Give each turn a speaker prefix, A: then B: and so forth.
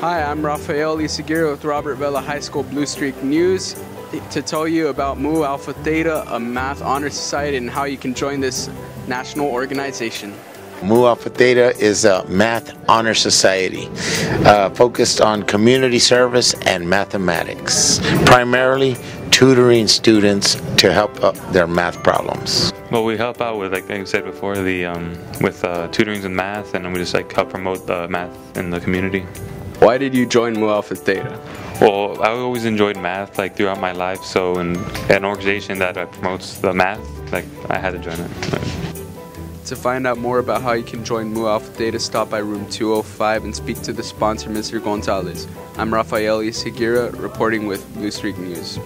A: Hi, I'm Raphael Izaguirre with Robert Vela High School Blue Streak News to tell you about Mu Alpha Theta, a math honor society, and how you can join this national organization.
B: Mu Alpha Theta is a math honor society uh, focused on community service and mathematics, primarily tutoring students to help up their math problems.
C: Well, we help out with, like I said before, the um, with uh, tutorings in math, and we just like help promote the math in the community.
A: Why did you join Mu Alpha Theta?
C: Well, I always enjoyed math like throughout my life, so in an organization that uh, promotes the math, like I had to join it.
A: To find out more about how you can join Mu Alpha Theta, stop by room 205 and speak to the sponsor, Mr. Gonzalez. I'm Raphael Izaguirre, reporting with Blue Streak News.